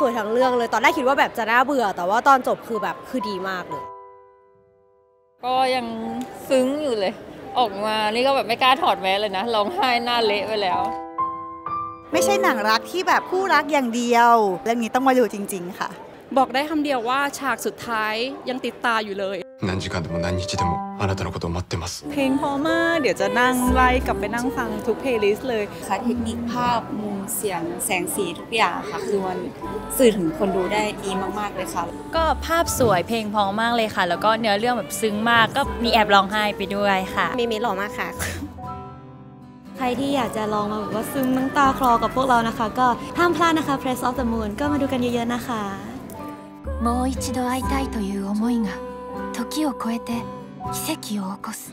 สวยทั้งเรื่องเลยตอนแรกคิดว่าแบบจะน่าเบื่อ แต่ว่าตอนจบคือแบบคือดีมากเลย ก็ยังซึ้งอยู่เลย ออกมานี่ก็แบบไม่กล้าถอดแมสเลยนะร้องไห้หน้าเละไปแล้ว ไม่ใช่หนังรักที่แบบคู่รักอย่างเดียว เรื่องนี้ต้องมาดูจริง ๆ ค่ะ บอกได้คำเดียวว่าฉากสุดท้ายยังติดตาอยู่เลย 何時間でも何日でもあなたのことを待ってます เพลงเพอมากเดี๋ยวจะนั่งไล่กลับไปนั่งฟังทุกเพลย์ลิสต์เลย ค่ะเทคนิคภาพมุมเสียงแสงสีทุกอย่างค่ะ คือมันสื่อถึงคนดูได้ดีมาก ๆ เลยค่ะ ก็ภาพสวยเพลงเพอมากเลยค่ะ แล้วก็เนื้อเรื่องแบบซึ้งมากก็มีแอบร้องไห้ไปด้วยค่ะ เมเมหล่อมากค่ะ ใครที่อยากจะลองมาแบบว่าซึ้งน้ำตาคลอกับพวกเรานะคะ ก็ห้ามพลาดนะคะ Press of the Moon ก็มาดูกันเยอะๆนะคะ もう一度会いたいという思いが 時を超えて奇跡を起こす。